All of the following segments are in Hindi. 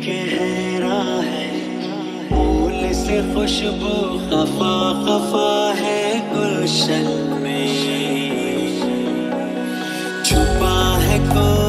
गहरा है। फूल से खुशबू खफा खफा है गुलशन में। छुपा है कोई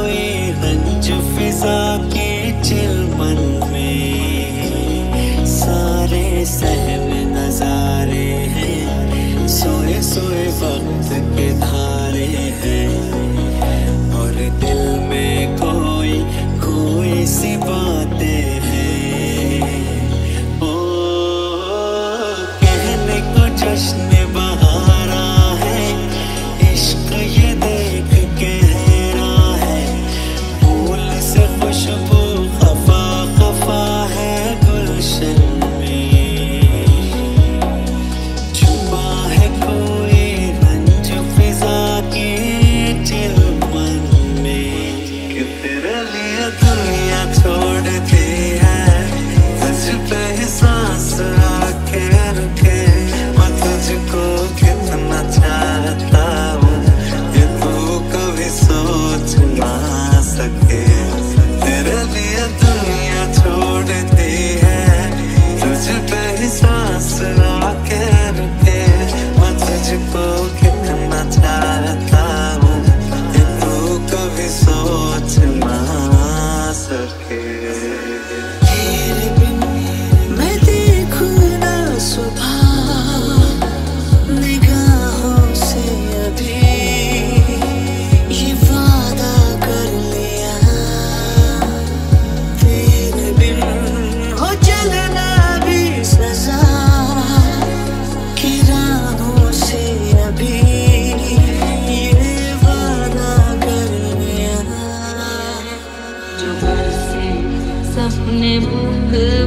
told ne